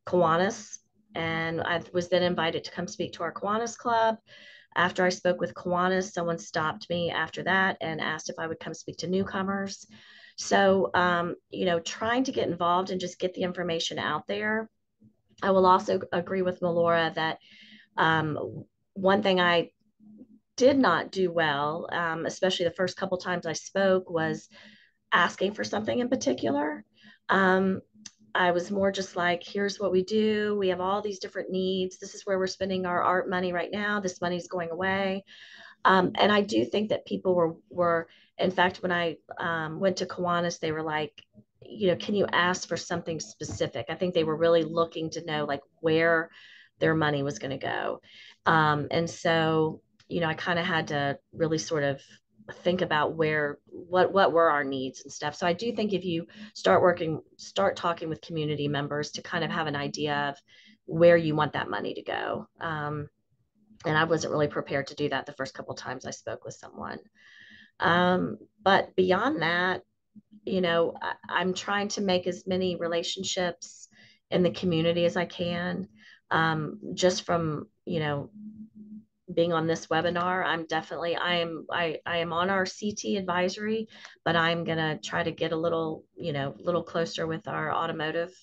Kiwanis, and I was then invited to come speak to our Kiwanis club. After I spoke with Kiwanis, someone stopped me after that and asked if I would come speak to newcomers. So, um, you know, trying to get involved and just get the information out there. I will also agree with Melora that um, one thing I did not do well, um, especially the first couple times I spoke, was asking for something in particular. Um, I was more just like, here's what we do. We have all these different needs. This is where we're spending our ARP money right now. This money is going away. Um, and I do think that people were were in fact when I um, went to Kiwanis, they were like, you know, can you ask for something specific? I think they were really looking to know like where their money was going to go. Um, and so, you know, I kind of had to really sort of think about where what what were our needs and stuff. So i do think if you start working start talking with community members to kind of have an idea of where you want that money to go. Um, and i wasn't really prepared to do that the first couple times i spoke with someone. Um, but beyond that you know I, i'm trying to make as many relationships in the community as i can um, just from you know being on this webinar. I'm definitely I am I I am on our CTE advisory, but I'm gonna try to get a little you know little closer with our automotive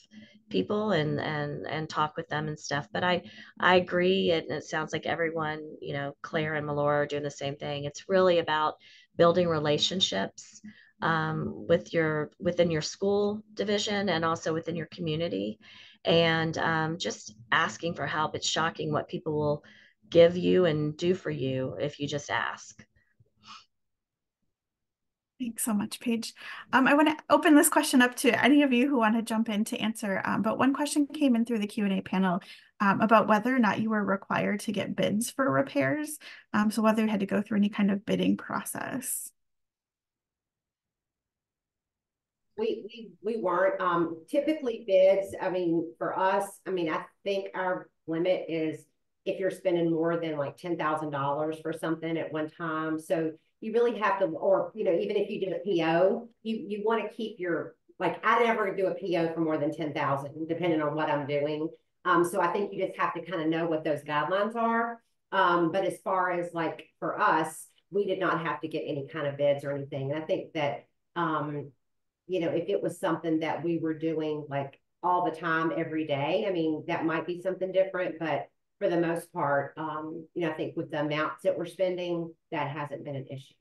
people and and and talk with them and stuff. But I I agree, and it sounds like everyone you know Claire and Melora are doing the same thing. It's really about building relationships um, with your within your school division and also within your community and um, just asking for help it's shocking what people will give you and do for you if you just ask. Thanks so much, Paige. Um, I want to open this question up to any of you who want to jump in to answer, um, but one question came in through the Q&A panel um, about whether or not you were required to get bids for repairs, um, so whether you had to go through any kind of bidding process. We, we, we weren't. Um, typically bids, I mean, for us, I mean, I think our limit is if you're spending more than like $10,000 for something at one time. So you really have to, or, you know, even if you did a PO, you, you want to keep your, like, I never do a PO for more than 10,000, depending on what I'm doing. Um, so I think you just have to kind of know what those guidelines are. Um, but as far as like for us, we did not have to get any kind of bids or anything. And I think that, um, you know, if it was something that we were doing like all the time, every day, I mean, that might be something different, but for the most part, um, you know, I think with the amounts that we're spending, that hasn't been an issue.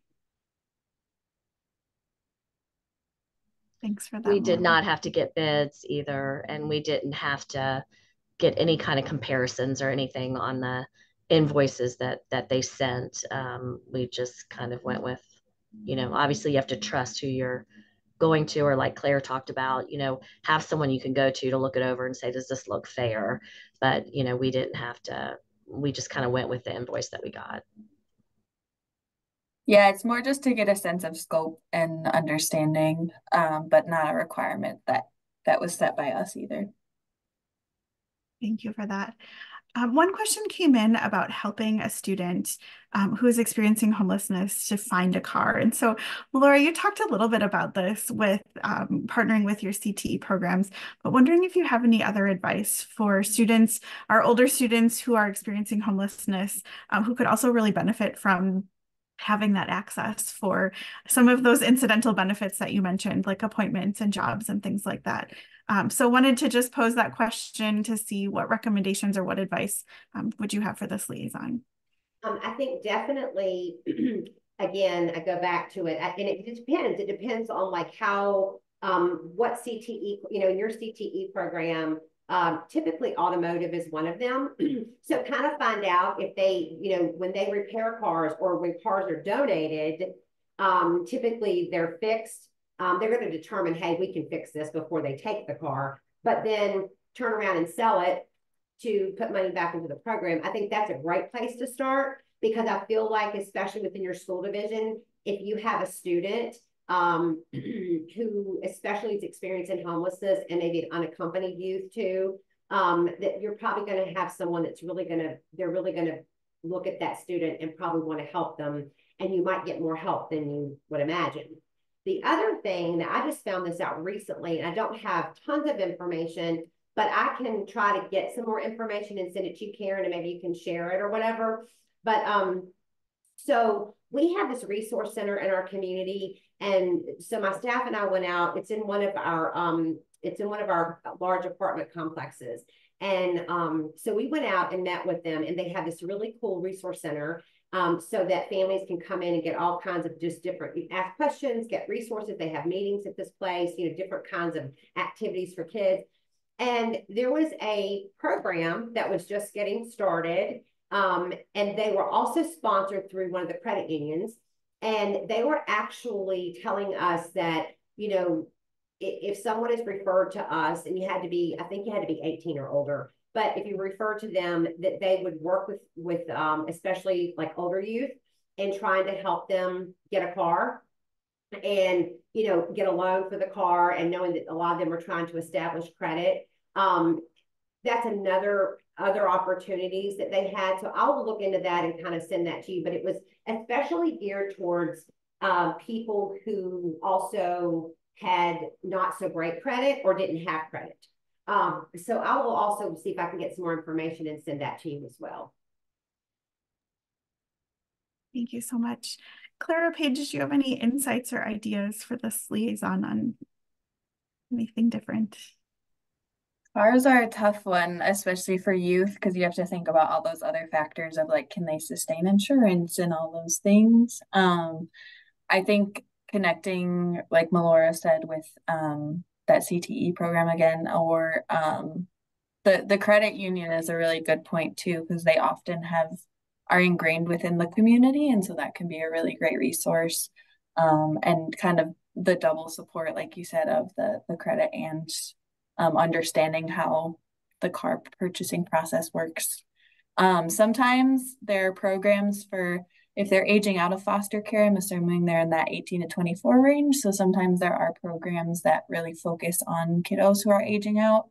Thanks for that. We did not have to get bids either, and we didn't have to get any kind of comparisons or anything on the invoices that that they sent. Um, we just kind of went with, you know, obviously you have to trust who you're going to, or like Claire talked about, you know, have someone you can go to to look it over and say, does this look fair? But, you know, we didn't have to, we just kind of went with the invoice that we got. Yeah, it's more just to get a sense of scope and understanding, um, but not a requirement that that was set by us either. Thank you for that. Um, one question came in about helping a student um, who is experiencing homelessness to find a car. And so, Melora, you talked a little bit about this with um, partnering with your CTE programs, but wondering if you have any other advice for students, our older students who are experiencing homelessness, um, who could also really benefit from having that access for some of those incidental benefits that you mentioned, like appointments and jobs and things like that. Um, so wanted to just pose that question to see what recommendations or what advice um, would you have for this liaison? Um, I think definitely, again, I go back to it, and it depends. It depends on like how, um, what CTE, you know, in your CTE program, Um, typically automotive is one of them. so kind of find out if they, you know, when they repair cars or when cars are donated, um, typically they're fixed. Um, they're going to determine, hey, we can fix this before they take the car, but then turn around and sell it to put money back into the program. I think that's a great place to start because I feel like, especially within your school division, if you have a student um, who especially is experiencing homelessness and maybe unaccompanied youth too, um, that you're probably going to have someone that's really going to, they're really going to look at that student and probably want to help them. And you might get more help than you would imagine. The other thing that I just found this out recently, and I don't have tons of information, but I can try to get some more information and send it to you, Karen, and maybe you can share it or whatever. But um, so we have this resource center in our community and so my staff and I went out. It's in one of our um, it's in one of our large apartment complexes. And um, so we went out and met with them, and they have this really cool resource center um, so that families can come in and get all kinds of just different, ask questions, get resources. They have meetings at this place, you know, different kinds of activities for kids. And there was a program that was just getting started. Um, and they were also sponsored through one of the credit unions. And they were actually telling us that, you know, if, if someone is referred to us and you had to be, I think you had to be 18 or older, but if you refer to them, that they would work with, with um, especially like older youth and trying to help them get a car and, you know, get a loan for the car and knowing that a lot of them are trying to establish credit. Um, that's another other opportunities that they had. So I'll look into that and kind of send that to you. But it was especially geared towards um, people who also had not so great credit or didn't have credit. Um, so I will also see if I can get some more information and send that to you as well. Thank you so much. Clara Paige, do you have any insights or ideas for this liaison on anything different? Cars are a tough one, especially for youth, because you have to think about all those other factors of like, can they sustain insurance and all those things. Um, I think connecting, like Melora said, with um, that CTE program again, or um, the the credit union is a really good point too, because they often have are ingrained within the community, and so that can be a really great resource. Um, and kind of the double support, like you said, of the the credit and um, understanding how the car purchasing process works. Um, sometimes there are programs for if they're aging out of foster care, I'm assuming they're in that 18 to 24 range. So sometimes there are programs that really focus on kiddos who are aging out.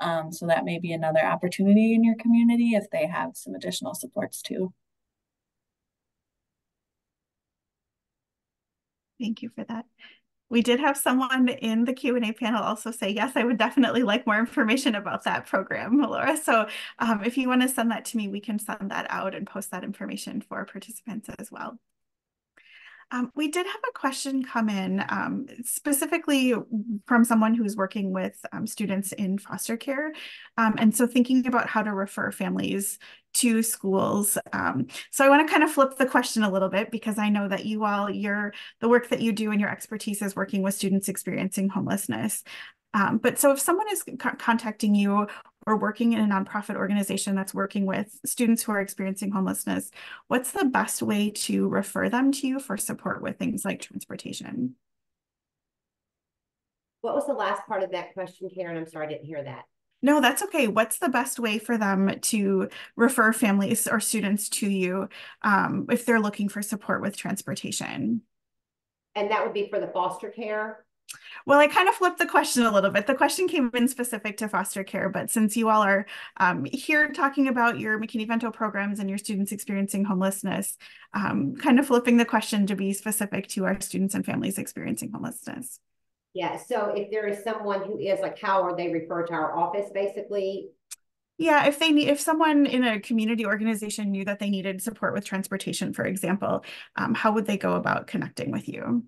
Um, so that may be another opportunity in your community if they have some additional supports too. Thank you for that. We did have someone in the Q&A panel also say, yes, I would definitely like more information about that program, Melora. So um, if you want to send that to me, we can send that out and post that information for participants as well. Um, we did have a question come in um, specifically from someone who's working with um, students in foster care. Um, and so thinking about how to refer families to schools. Um, so I want to kind of flip the question a little bit because I know that you all, your the work that you do and your expertise is working with students experiencing homelessness. Um, but so if someone is contacting you or working in a nonprofit organization that's working with students who are experiencing homelessness, what's the best way to refer them to you for support with things like transportation? What was the last part of that question, Karen? I'm sorry, I didn't hear that. No, that's okay. What's the best way for them to refer families or students to you um, if they're looking for support with transportation? And that would be for the foster care? Well, I kind of flipped the question a little bit. The question came in specific to foster care, but since you all are um, here talking about your McKinney-Vento programs and your students experiencing homelessness, um, kind of flipping the question to be specific to our students and families experiencing homelessness. Yeah, so if there is someone who is like, how are they referred to our office basically? Yeah, if they need, if someone in a community organization knew that they needed support with transportation, for example, um, how would they go about connecting with you?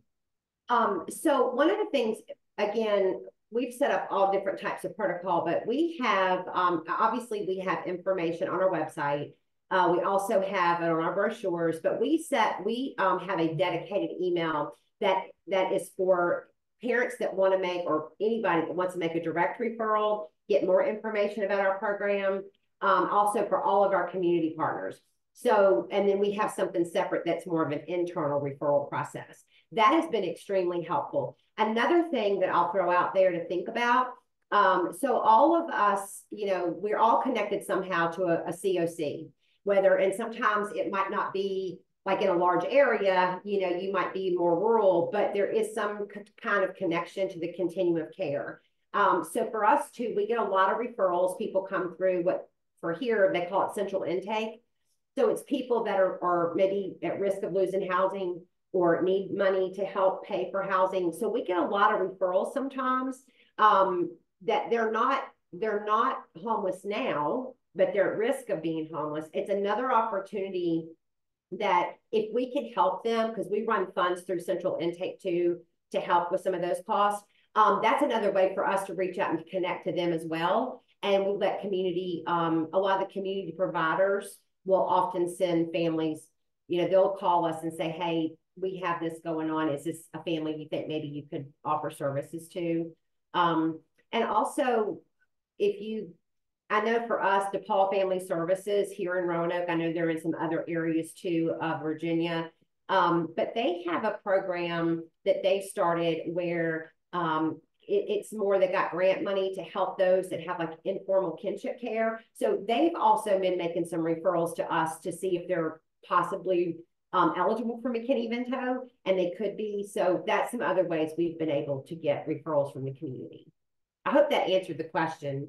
Um, so one of the things, again, we've set up all different types of protocol, but we have, um, obviously we have information on our website. Uh, we also have it on our brochures, but we set, we um, have a dedicated email that that is for parents that want to make or anybody that wants to make a direct referral get more information about our program, um, also for all of our community partners. So, and then we have something separate that's more of an internal referral process. That has been extremely helpful. Another thing that I'll throw out there to think about um, so all of us, you know, we're all connected somehow to a, a COC, whether, and sometimes it might not be like in a large area, you know, you might be more rural, but there is some kind of connection to the continuum of care. Um, so for us too, we get a lot of referrals. People come through what for here, they call it central intake. So it's people that are, are maybe at risk of losing housing or need money to help pay for housing. So we get a lot of referrals sometimes um, that they're not they're not homeless now, but they're at risk of being homeless. It's another opportunity that if we could help them, because we run funds through Central Intake too to help with some of those costs, um, that's another way for us to reach out and connect to them as well. And we let community, um, a lot of the community providers will often send families, you know, they'll call us and say, hey, we have this going on. Is this a family you think maybe you could offer services to? Um, and also, if you, I know for us, DePaul Family Services here in Roanoke, I know they're in some other areas too of Virginia, um, but they have a program that they started where um, it, it's more they got grant money to help those that have like informal kinship care. So they've also been making some referrals to us to see if they're possibly um, eligible for McKinney-Vento, and they could be. So that's some other ways we've been able to get referrals from the community. I hope that answered the question.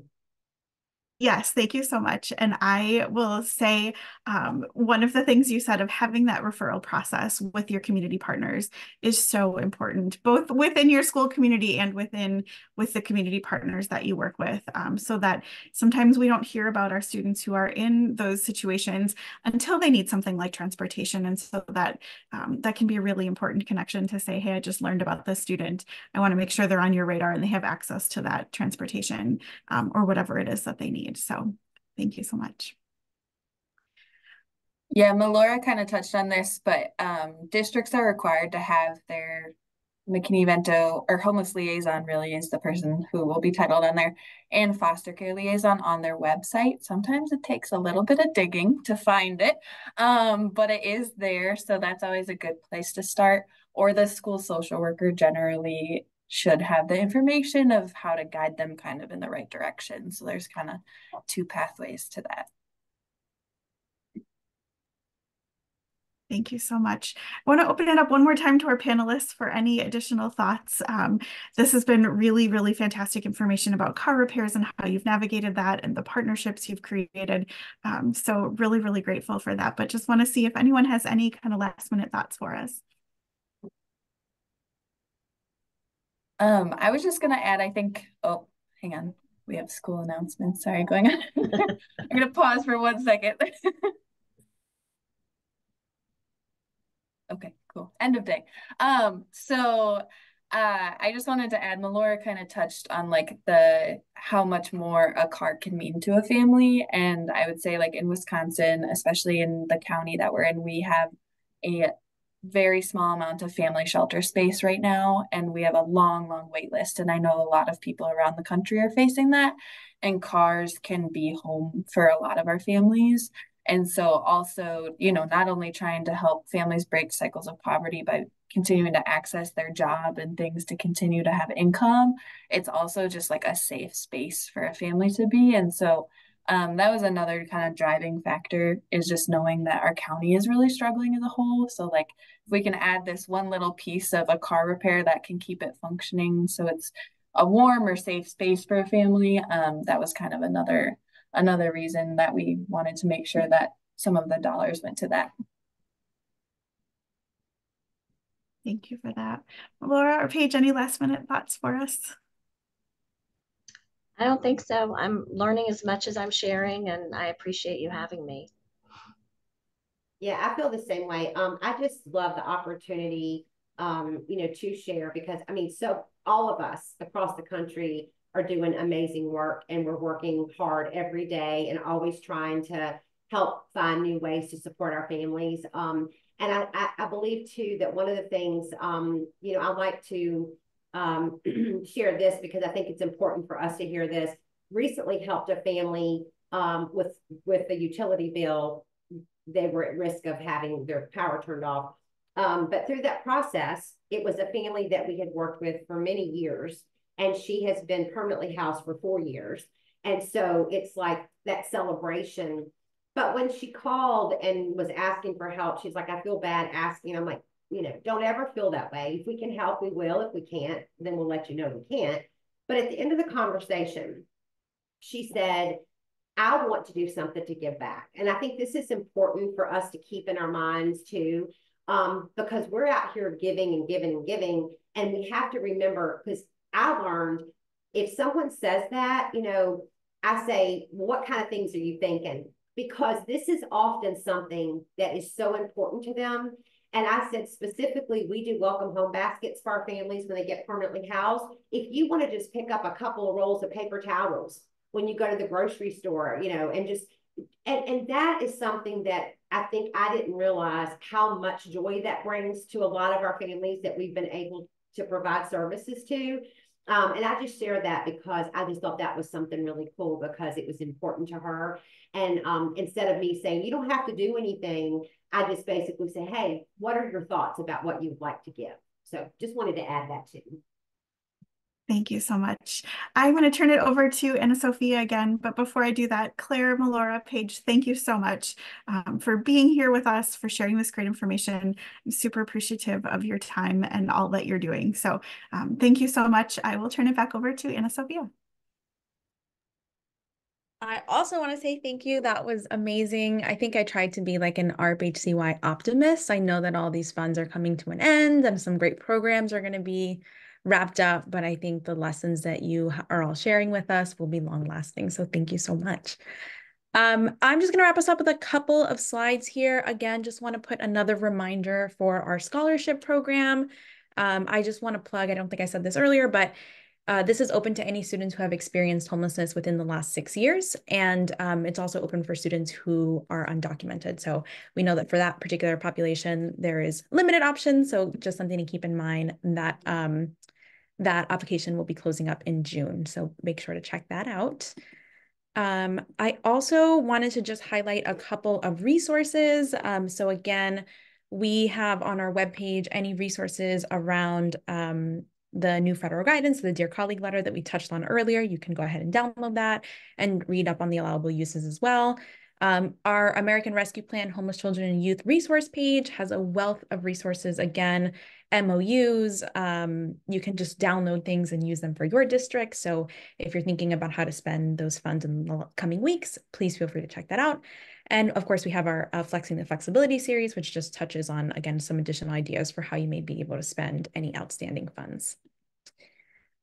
Yes, thank you so much. And I will say um, one of the things you said of having that referral process with your community partners is so important, both within your school community and within with the community partners that you work with, um, so that sometimes we don't hear about our students who are in those situations until they need something like transportation. And so that um, that can be a really important connection to say, hey, I just learned about this student. I want to make sure they're on your radar and they have access to that transportation um, or whatever it is that they need need. So thank you so much. Yeah, Melora kind of touched on this, but um, districts are required to have their McKinney-Vento or homeless liaison really is the person who will be titled on there and foster care liaison on their website. Sometimes it takes a little bit of digging to find it, um, but it is there. So that's always a good place to start. Or the school social worker generally should have the information of how to guide them kind of in the right direction. So there's kind of two pathways to that. Thank you so much. I want to open it up one more time to our panelists for any additional thoughts. Um, this has been really, really fantastic information about car repairs and how you've navigated that and the partnerships you've created. Um, so really, really grateful for that. But just want to see if anyone has any kind of last minute thoughts for us. Um, I was just gonna add, I think, oh, hang on. We have school announcements. Sorry, going on. I'm gonna pause for one second. okay, cool. End of day. Um, so uh, I just wanted to add, Melora kind of touched on like the how much more a car can mean to a family. And I would say like in Wisconsin, especially in the county that we're in, we have a very small amount of family shelter space right now and we have a long long wait list and i know a lot of people around the country are facing that and cars can be home for a lot of our families. And so also you know not only trying to help families break cycles of poverty by continuing to access their job and things to continue to have income it's also just like a safe space for a family to be. And so um, that was another kind of driving factor is just knowing that our county is really struggling as a whole. So like if we can add this one little piece of a car repair that can keep it functioning so it's a warm or safe space for a family, um, that was kind of another another reason that we wanted to make sure that some of the dollars went to that. Thank you for that. Melora or Paige, any last minute thoughts for us? I don't think so. I'm learning as much as I'm sharing, and I appreciate you having me. Yeah, I feel the same way. Um, I just love the opportunity, um, you know, to share because I mean, so all of us across the country are doing amazing work and we're working hard every day and always trying to help find new ways to support our families. Um, and I, I, I believe too that one of the things, um, you know, I like to um, share this because I think it's important for us to hear this. recently helped a family um, with with the utility bill. They were at risk of having their power turned off. Um, but through that process, it was a family that we had worked with for many years, and she has been permanently housed for four years. And so it's like that celebration. But when she called and was asking for help, she's like, I feel bad asking. I'm like, you know, don't ever feel that way. If we can help, we will. If we can't, then we'll let you know we can't. But at the end of the conversation, she said, I want to do something to give back. And I think this is important for us to keep in our minds too, um, because we're out here giving and giving and giving. And we have to remember, because I learned if someone says that, you know, I say, what kind of things are you thinking? Because this is often something that is so important to them. And I said specifically, we do welcome home baskets for our families when they get permanently housed. If you want to just pick up a couple of rolls of paper towels when you go to the grocery store, you know, and just and, and that is something that I think I didn't realize how much joy that brings to a lot of our families that we've been able to provide services to. Um, and I just share that because I just thought that was something really cool because it was important to her. And um, instead of me saying, you don't have to do anything, I just basically say, hey, what are your thoughts about what you'd like to give? So just wanted to add that too. Thank you so much. I'm going to turn it over to Anna Sophia again, but before I do that, Claire, Melora, Paige, thank you so much um, for being here with us, for sharing this great information. I'm super appreciative of your time and all that you're doing. So um, thank you so much. I will turn it back over to Anna Sophia. I also want to say thank you. That was amazing. I think I tried to be like an ARP-HCY optimist. I know that all these funds are coming to an end and some great programs are going to be wrapped up, but I think the lessons that you are all sharing with us will be long lasting. So thank you so much. Um, I'm just going to wrap us up with a couple of slides here. Again, just want to put another reminder for our scholarship program. Um, I just want to plug, I don't think I said this earlier, but uh, this is open to any students who have experienced homelessness within the last six years, and um, it's also open for students who are undocumented. So we know that for that particular population, there is limited options. So just something to keep in mind that um, that application will be closing up in June. So make sure to check that out. Um, I also wanted to just highlight a couple of resources. Um, so again, we have on our webpage any resources around um, the new federal guidance, the Dear Colleague letter that we touched on earlier. You can go ahead and download that and read up on the allowable uses as well. Um, our American Rescue Plan Homeless Children and Youth resource page has a wealth of resources. Again, MOUs, um, you can just download things and use them for your district. So if you're thinking about how to spend those funds in the coming weeks, please feel free to check that out. And of course, we have our uh, Flexing the Flexibility series, which just touches on, again, some additional ideas for how you may be able to spend any outstanding funds.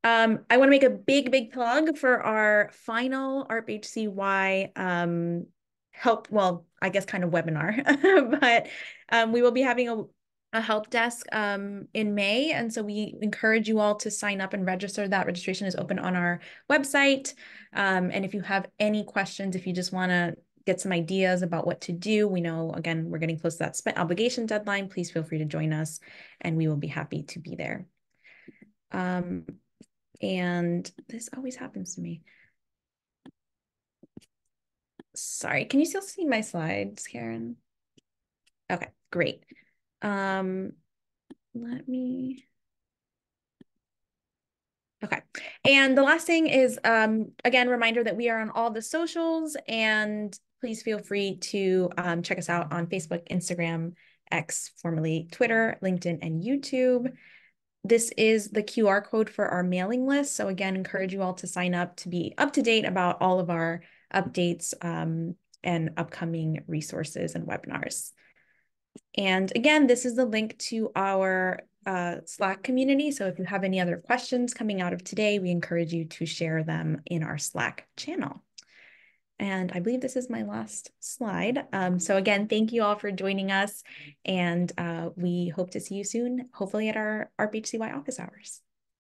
Um, I want to make a big, big plug for our final ARP-HCY um, help, well, I guess kind of webinar, but um, we will be having a, a help desk um, in May. And so we encourage you all to sign up and register. That registration is open on our website. Um, and if you have any questions, if you just want to get some ideas about what to do, we know, again, we're getting close to that spent obligation deadline. Please feel free to join us and we will be happy to be there. Um, and this always happens to me. Sorry, can you still see my slides, Karen? Okay, great. Um, let me. Okay. And the last thing is, um, again, reminder that we are on all the socials and please feel free to um, check us out on Facebook, Instagram, X, formerly Twitter, LinkedIn, and YouTube. This is the QR code for our mailing list. So again, encourage you all to sign up to be up to date about all of our updates um, and upcoming resources and webinars. And again, this is the link to our uh, Slack community. So if you have any other questions coming out of today, we encourage you to share them in our Slack channel. And I believe this is my last slide. Um, so again, thank you all for joining us. And uh, we hope to see you soon, hopefully at our ARP-HCY office hours.